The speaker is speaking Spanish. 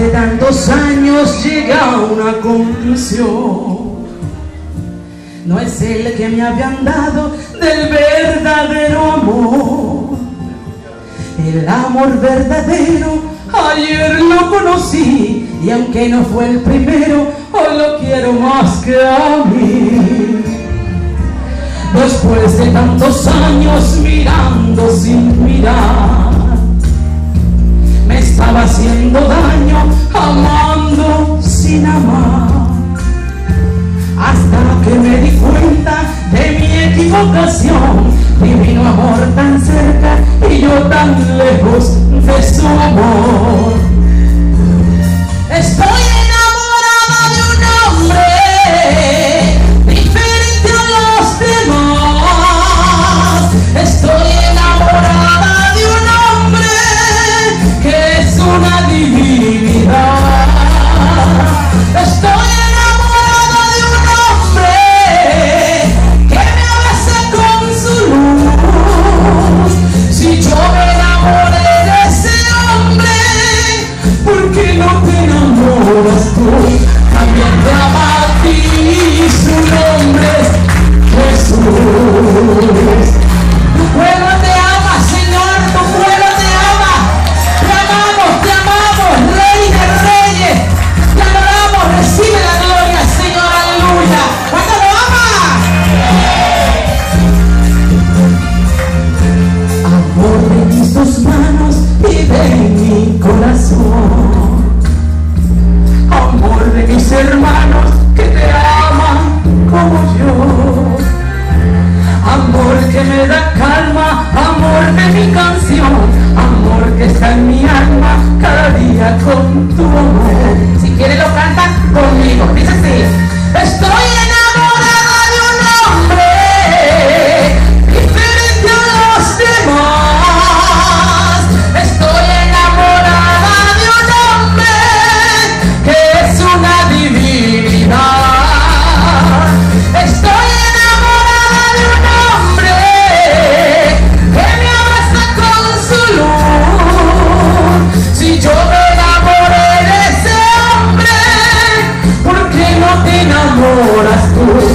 de tantos años llega a una conclusión. No es el que me habían dado del verdadero amor. El amor verdadero ayer lo conocí y aunque no fue el primero, hoy lo quiero más que a mí. Después de tantos años mirando sin mirar, mi mi canción, amor que está en mi alma cada día con tu amor. Si quieres lo canta conmigo, dice así, estoy en no te enamoras tú.